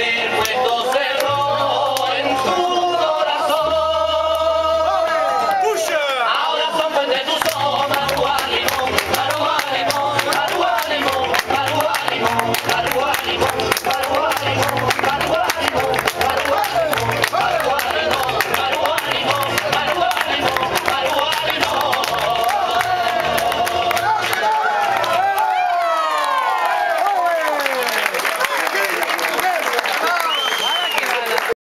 haber puesto